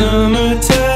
summertime.